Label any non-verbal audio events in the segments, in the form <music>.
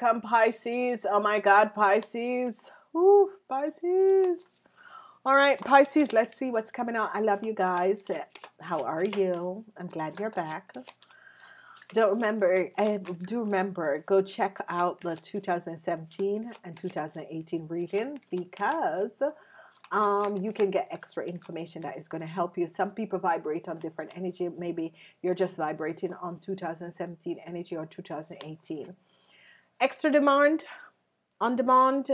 welcome, Pisces. Oh my God, Pisces. Ooh, Pisces. All right, Pisces, let's see what's coming out. I love you guys. How are you? I'm glad you're back. Don't remember, I do remember, go check out the 2017 and 2018 reading because um, you can get extra information that is going to help you. Some people vibrate on different energy. Maybe you're just vibrating on 2017 energy or 2018. Extra demand, on demand,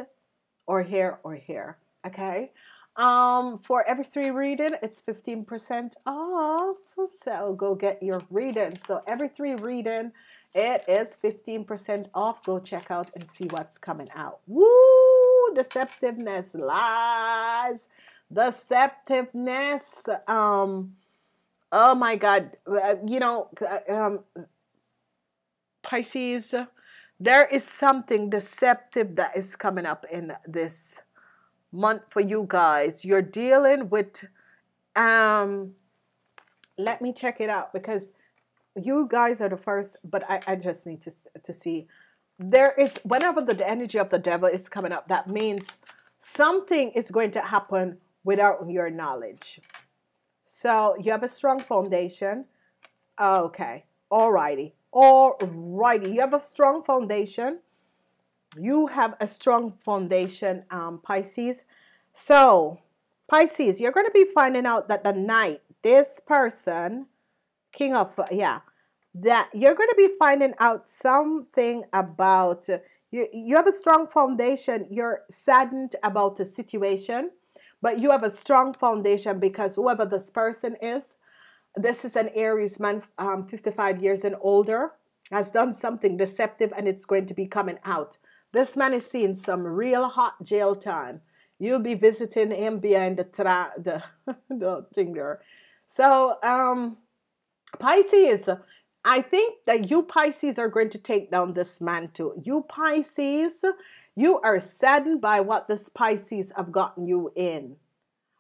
or here or here. Okay. Um, for every three reading, it's 15% off. So go get your reading. So every three reading, it is 15% off. Go check out and see what's coming out. Woo! Deceptiveness, lies, deceptiveness. Um, oh my God. Uh, you know, uh, um, Pisces, there is something deceptive that is coming up in this month for you guys. You're dealing with um let me check it out because you guys are the first, but I, I just need to to see there is whenever the energy of the devil is coming up, that means something is going to happen without your knowledge. So you have a strong foundation. Okay. Alrighty. Alrighty. You have a strong foundation you have a strong foundation, um, Pisces. So, Pisces, you're going to be finding out that the night this person, King of, yeah, that you're going to be finding out something about you. You have a strong foundation. You're saddened about the situation, but you have a strong foundation because whoever this person is, this is an Aries man, um, 55 years and older, has done something deceptive and it's going to be coming out. This man is seeing some real hot jail time. You'll be visiting him behind the tra- the, <laughs> the thing there. So, um, Pisces, I think that you Pisces are going to take down this man too. You Pisces, you are saddened by what this Pisces have gotten you in.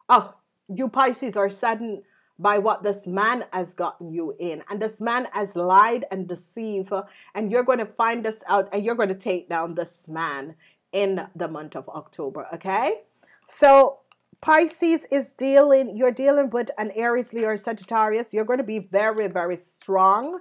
Oh, you Pisces are saddened by what this man has gotten you in. And this man has lied and deceived. And you're going to find this out and you're going to take down this man in the month of October. Okay? So Pisces is dealing, you're dealing with an Aries, Leo, or Sagittarius. You're going to be very, very strong.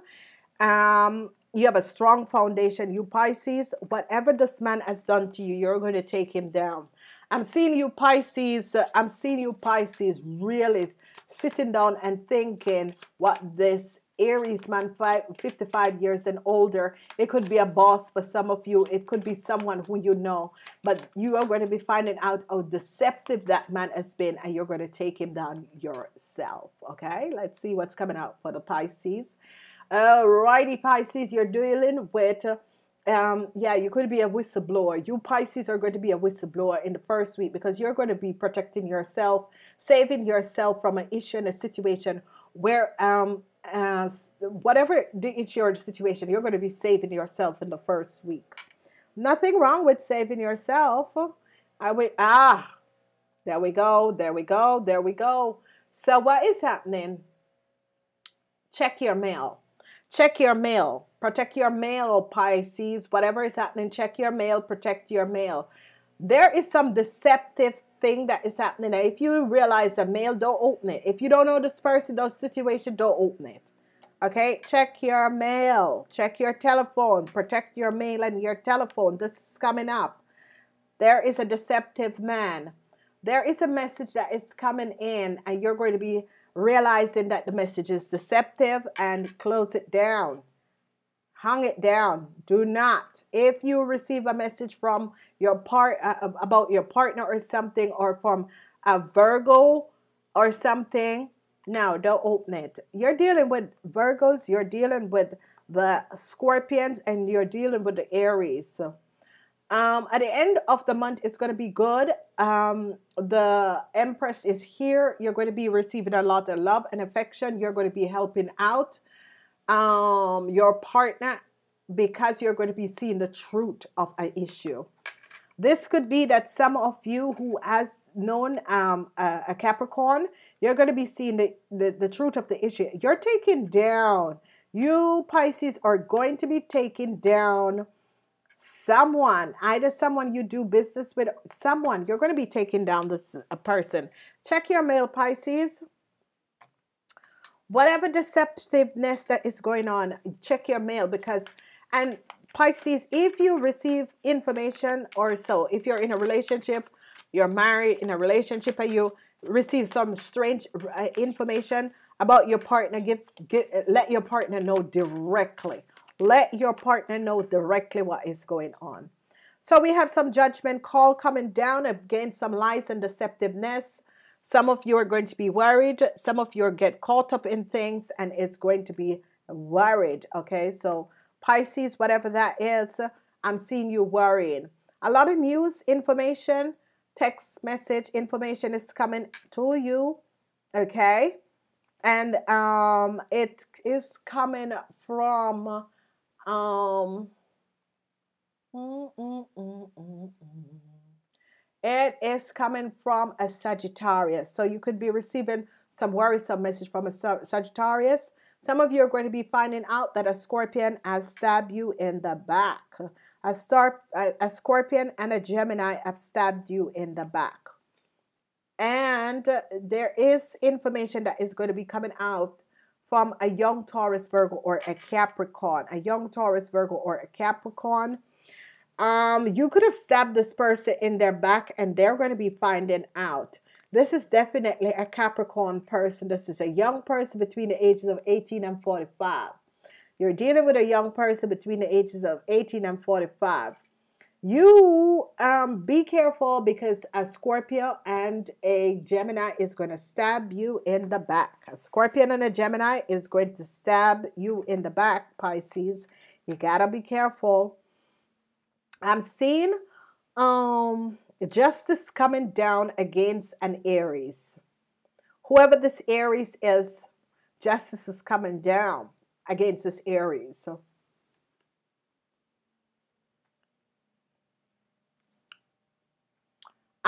Um, you have a strong foundation. You Pisces, whatever this man has done to you, you're going to take him down. I'm seeing you Pisces, uh, I'm seeing you Pisces really sitting down and thinking what this Aries man, five, 55 years and older. It could be a boss for some of you. It could be someone who you know. But you are going to be finding out how deceptive that man has been and you're going to take him down yourself. Okay, let's see what's coming out for the Pisces. Alrighty, Pisces, you're dealing with um, yeah, you could be a whistleblower. You Pisces are going to be a whistleblower in the first week because you're going to be protecting yourself, saving yourself from an issue and a situation where um, whatever it's your situation, you're going to be saving yourself in the first week. Nothing wrong with saving yourself. I wait. Ah, there we go. There we go. There we go. So what is happening? Check your mail. Check your mail. Protect your mail, Pisces. Whatever is happening, check your mail. Protect your mail. There is some deceptive thing that is happening. Now, if you realize a mail, don't open it. If you don't know this person, those situation, don't open it. Okay, check your mail. Check your telephone. Protect your mail and your telephone. This is coming up. There is a deceptive man. There is a message that is coming in, and you're going to be realizing that the message is deceptive and close it down. Hang it down. Do not. If you receive a message from your part uh, about your partner or something, or from a Virgo or something, no, don't open it. You're dealing with Virgos. You're dealing with the Scorpions, and you're dealing with the Aries. Um, at the end of the month, it's going to be good. Um, the Empress is here. You're going to be receiving a lot of love and affection. You're going to be helping out um, your partner because you're going to be seeing the truth of an issue. This could be that some of you who has known um, a, a, Capricorn, you're going to be seeing the, the, the truth of the issue. You're taking down, you Pisces are going to be taking down someone, either someone you do business with, someone, you're going to be taking down this a person. Check your mail, Pisces. Whatever deceptiveness that is going on, check your mail because, and Pisces, if you receive information or so, if you're in a relationship, you're married in a relationship, and you receive some strange uh, information about your partner, give, give let your partner know directly let your partner know directly what is going on. So we have some judgment call coming down against some lies and deceptiveness. Some of you are going to be worried. Some of you get caught up in things and it's going to be worried. Okay, so Pisces, whatever that is, I'm seeing you worrying. A lot of news, information, text message information is coming to you. Okay, and um, it is coming from um, mm, mm, mm, it is coming from a Sagittarius. So you could be receiving some worrisome message from a Sagittarius. Some of you are going to be finding out that a scorpion has stabbed you in the back. A, star, a, a scorpion and a Gemini have stabbed you in the back. And there is information that is going to be coming out from a young Taurus, Virgo, or a Capricorn. A young Taurus, Virgo, or a Capricorn. Um, you could have stabbed this person in their back and they're going to be finding out. This is definitely a Capricorn person. This is a young person between the ages of 18 and 45. You're dealing with a young person between the ages of 18 and 45 you um, be careful because a Scorpio and a Gemini is going to stab you in the back. A Scorpion and a Gemini is going to stab you in the back, Pisces. You got to be careful. I'm seeing um, justice coming down against an Aries. Whoever this Aries is, justice is coming down against this Aries. So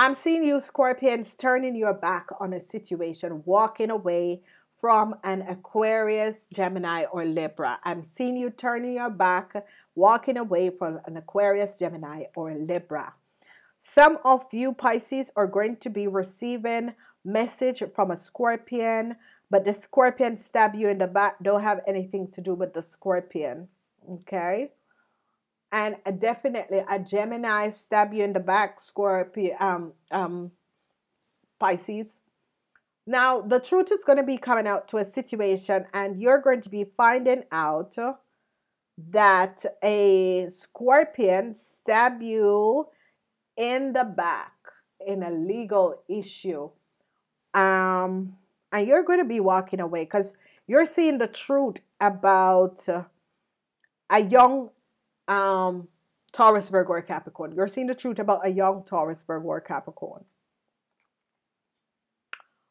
I'm seeing you, Scorpions, turning your back on a situation, walking away from an Aquarius, Gemini, or Libra. I'm seeing you turning your back, walking away from an Aquarius, Gemini, or Libra. Some of you, Pisces, are going to be receiving message from a Scorpion, but the Scorpion stab you in the back don't have anything to do with the Scorpion. Okay? And definitely a Gemini stab you in the back, Scorpio, um, um, Pisces. Now, the truth is going to be coming out to a situation, and you're going to be finding out that a scorpion stab you in the back in a legal issue. Um, and you're going to be walking away because you're seeing the truth about a young um, Taurus, Virgo, or Capricorn. You're seeing the truth about a young Taurus, Virgo, or Capricorn.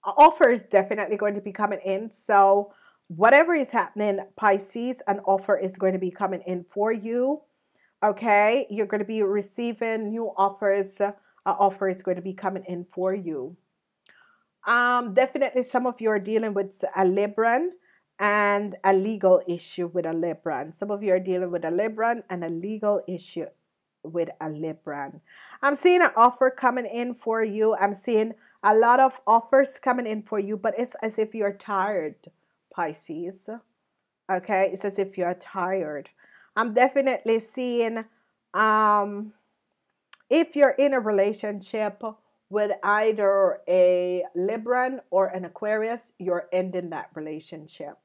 An offer is definitely going to be coming in. So, whatever is happening, Pisces, an offer is going to be coming in for you. Okay, you're going to be receiving new offers. An offer is going to be coming in for you. Um, definitely, some of you are dealing with a Libran and a legal issue with a Libran. Some of you are dealing with a Libran and a legal issue with a Libran. I'm seeing an offer coming in for you. I'm seeing a lot of offers coming in for you, but it's as if you're tired, Pisces. Okay, it's as if you're tired. I'm definitely seeing um if you're in a relationship with either a Libran or an Aquarius, you're ending that relationship.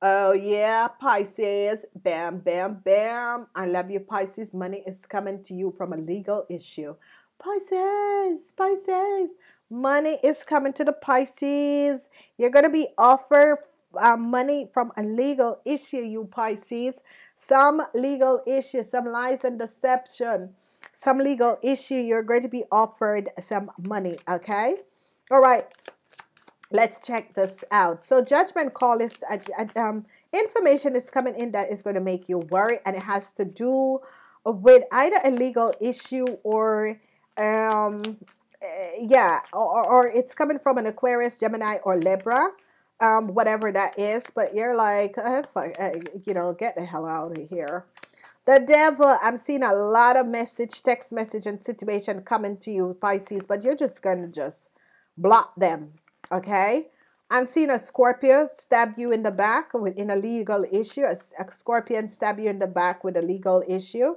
Oh, yeah, Pisces. Bam, bam, bam. I love you, Pisces. Money is coming to you from a legal issue. Pisces, Pisces. Money is coming to the Pisces. You're going to be offered uh, money from a legal issue, you Pisces. Some legal issue, some lies and deception, some legal issue. You're going to be offered some money, okay? All right let's check this out. So judgment call is uh, uh, um, information is coming in that is going to make you worry, and it has to do with either a legal issue or um, uh, yeah, or, or it's coming from an Aquarius, Gemini, or Libra. Um, whatever that is, but you're like, uh, fuck, uh, you know, get the hell out of here. The devil, I'm seeing a lot of message, text message, and situation coming to you, Pisces, but you're just going to just block them. Okay? I'm seeing a Scorpio stab you in the back with in a legal issue. A, a scorpion stab you in the back with a legal issue.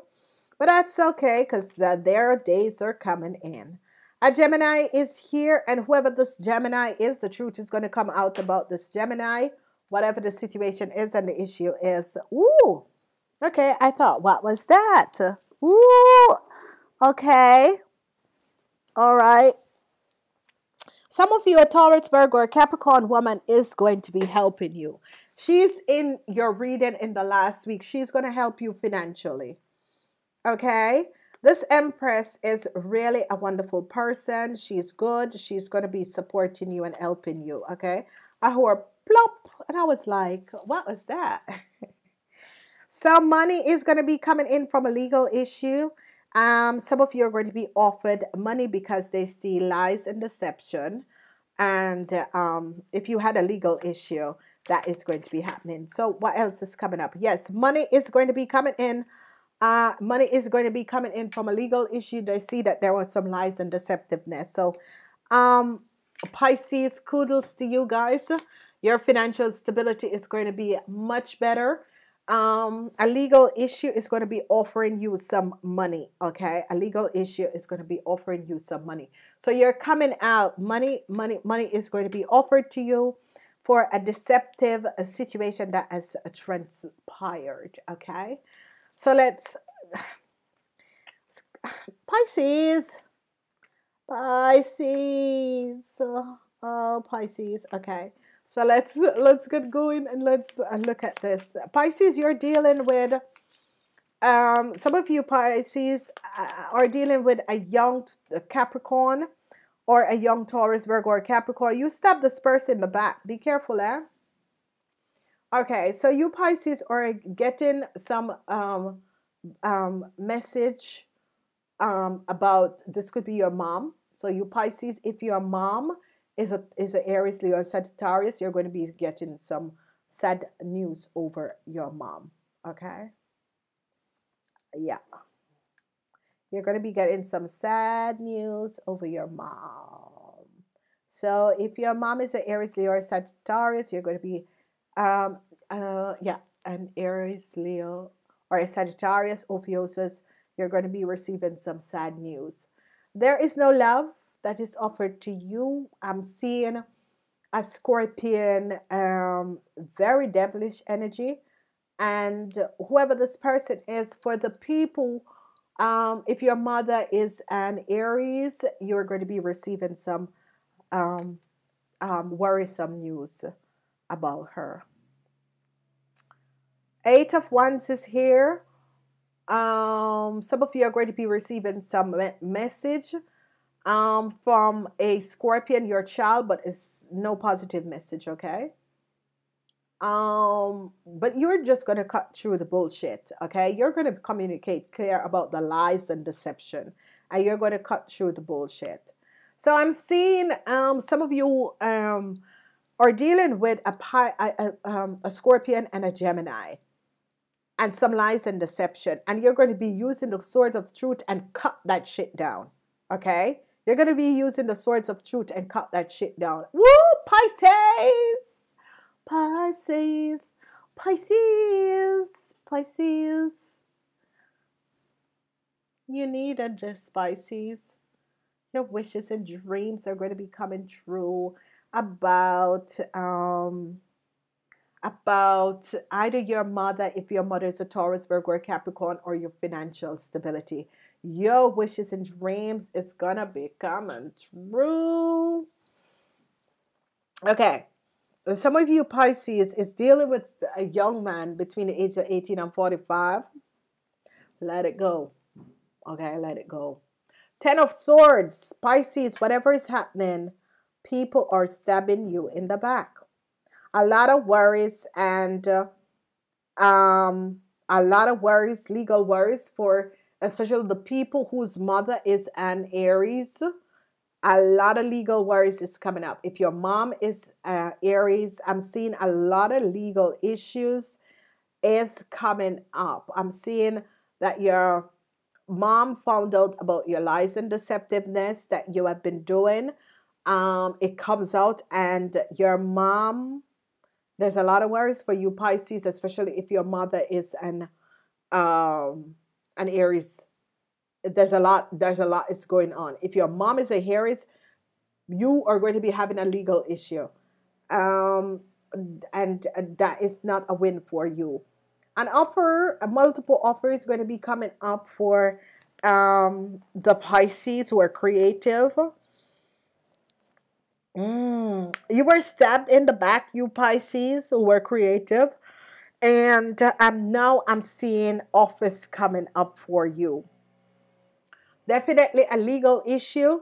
But that's okay because uh, their days are coming in. A Gemini is here, and whoever this Gemini is, the truth is going to come out about this Gemini, whatever the situation is and the issue is. Ooh, Okay, I thought, what was that? Ooh, okay. All right. Some of you, a Taurus, Virgo, or Capricorn woman is going to be helping you. She's in your reading in the last week. She's going to help you financially. Okay. This Empress is really a wonderful person. She's good. She's going to be supporting you and helping you. Okay. I heard plop, and I was like, what was that? <laughs> Some money is going to be coming in from a legal issue. Um, some of you are going to be offered money because they see lies and deception. And um, if you had a legal issue, that is going to be happening. So what else is coming up? Yes, money is going to be coming in. Uh, money is going to be coming in from a legal issue. They see that there was some lies and deceptiveness. So um, Pisces, kudos to you guys. Your financial stability is going to be much better um a legal issue is going to be offering you some money okay? A legal issue is going to be offering you some money. So you're coming out money money money is going to be offered to you for a deceptive a situation that has transpired okay? So let's <sighs> pisces pisces oh pisces okay so let's let's get going and let's uh, look at this. Pisces, you're dealing with um, some of you Pisces uh, are dealing with a young Capricorn or a young Taurus, Virgo, or Capricorn. You stab this person in the back. Be careful, eh? Okay, so you Pisces are getting some um, um, message um, about this could be your mom. So you Pisces, if your mom is a is a Aries, Leo, Sagittarius, you're going to be getting some sad news over your mom. Okay. Yeah. You're going to be getting some sad news over your mom. So if your mom is an Aries, Leo, or Sagittarius, you're going to be, um, uh, yeah, an Aries, Leo, or a Sagittarius, Ophiuchus, you're going to be receiving some sad news. There is no love that is offered to you. I'm seeing a scorpion, um, very devilish energy. And whoever this person is, for the people, um, if your mother is an Aries, you're going to be receiving some um, um, worrisome news about her. Eight of Wands is here. Um, some of you are going to be receiving some message um, from a scorpion, your child, but it's no positive message, okay? Um, but you're just going to cut through the bullshit, okay? You're going to communicate clear about the lies and deception, and you're going to cut through the bullshit. So I'm seeing um, some of you um, are dealing with a, pi- a, a, um, a scorpion and a Gemini and some lies and deception, and you're going to be using the sword of truth and cut that shit down, okay? You're going to be using the swords of truth and cut that shit down. Woo! Pisces! Pisces! Pisces! Pisces! You need a just Pisces. Your wishes and dreams are going to be coming true about um about either your mother, if your mother is a Taurus, Virgo, or Capricorn, or your financial stability your wishes and dreams is gonna be coming true. Okay, some of you Pisces is dealing with a young man between the age of 18 and 45. Let it go. Okay, let it go. Ten of Swords, Pisces, whatever is happening, people are stabbing you in the back. A lot of worries and uh, um, a lot of worries, legal worries for especially the people whose mother is an Aries, a lot of legal worries is coming up. If your mom is uh, Aries, I'm seeing a lot of legal issues is coming up. I'm seeing that your mom found out about your lies and deceptiveness that you have been doing. Um, it comes out, and your mom. There's a lot of worries for you Pisces, especially if your mother is an um, an Aries. There's a lot. There's a lot is going on. If your mom is a Aries, you are going to be having a legal issue, um, and that is not a win for you an offer, a multiple offer is going to be coming up for um, the Pisces who are creative. Mm. You were stabbed in the back, you Pisces who were creative. And um, now I'm seeing office coming up for you. Definitely a legal issue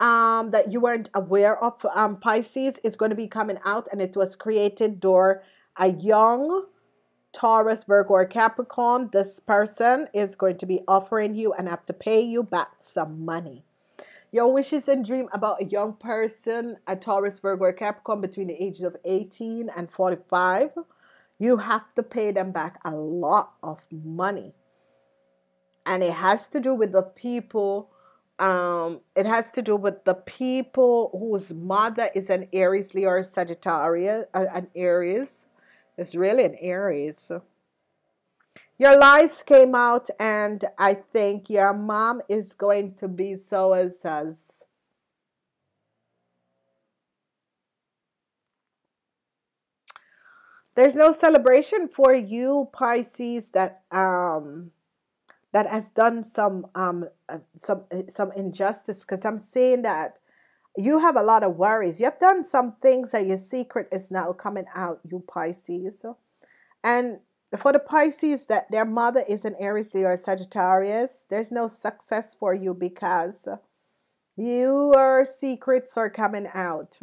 um, that you weren't aware of, um, Pisces, is going to be coming out, and it was created door a young Taurus, Virgo, or Capricorn, this person is going to be offering you and have to pay you back some money. Your wishes and dream about a young person, a Taurus, Virgo, or Capricorn between the ages of 18 and 45. You have to pay them back a lot of money. And it has to do with the people, um, it has to do with the people whose mother is an Aries, Leo, or Sagittarius, uh, an Aries it's really an Aries. Your lies came out, and I think your mom is going to be so as as. There's no celebration for you, Pisces, that um that has done some um uh, some uh, some injustice because I'm saying that you have a lot of worries. You have done some things that your secret is now coming out, you Pisces. And for the Pisces that their mother is an Aries, Leo, or Sagittarius, there's no success for you because your secrets are coming out.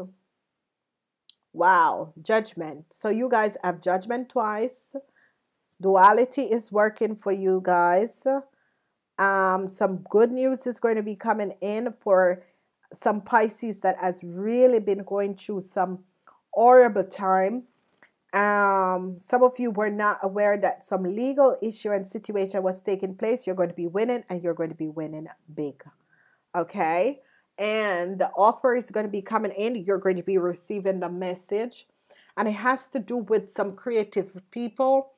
Wow, judgment. So you guys have judgment twice. Duality is working for you guys. Um, some good news is going to be coming in for some Pisces that has really been going through some horrible time. Um, some of you were not aware that some legal issue and situation was taking place. You're going to be winning and you're going to be winning big. Okay. And the offer is going to be coming in. You're going to be receiving the message. And it has to do with some creative people,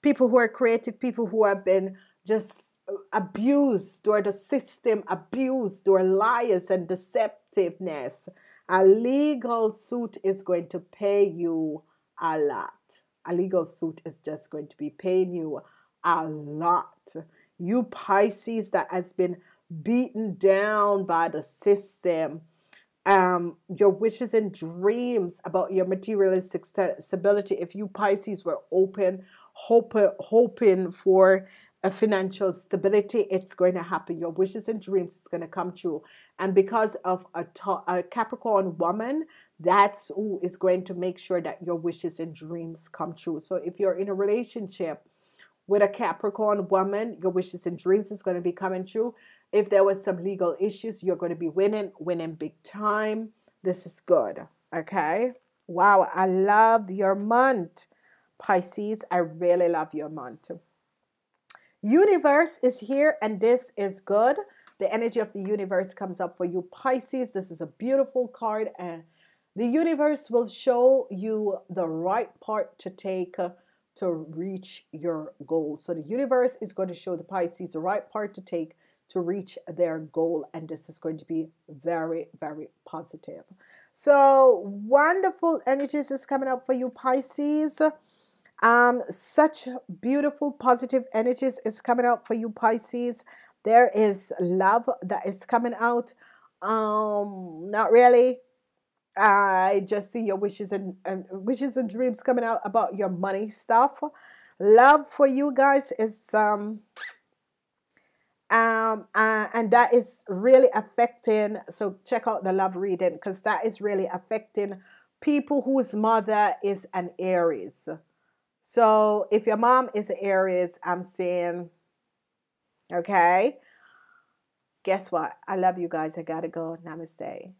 people who are creative, people who have been just abused or the system abused or liars and deceptiveness, a legal suit is going to pay you a lot. A legal suit is just going to be paying you a lot. You Pisces that has been beaten down by the system, um, your wishes and dreams about your materialistic stability. If you Pisces were open, hoping, hoping for a financial stability, it's going to happen. Your wishes and dreams is going to come true. And because of a, a Capricorn woman, that's who is going to make sure that your wishes and dreams come true. So if you're in a relationship with a Capricorn woman, your wishes and dreams is going to be coming true. If there was some legal issues, you're going to be winning, winning big time. This is good. Okay. Wow. I love your month, Pisces. I really love your month. Universe is here and this is good. The energy of the universe comes up for you, Pisces. This is a beautiful card, and the universe will show you the right part to take uh, to reach your goal. So, the universe is going to show the Pisces the right part to take to reach their goal, and this is going to be very, very positive. So, wonderful energies is coming up for you, Pisces. Um, such beautiful positive energies is coming out for you, Pisces. There is love that is coming out. Um, not really. I just see your wishes and, and wishes and dreams coming out about your money stuff. Love for you guys is um um uh, and that is really affecting so check out the love reading because that is really affecting people whose mother is an aries so if your mom is an Aries, I'm saying, okay, guess what? I love you guys. I gotta go. Namaste.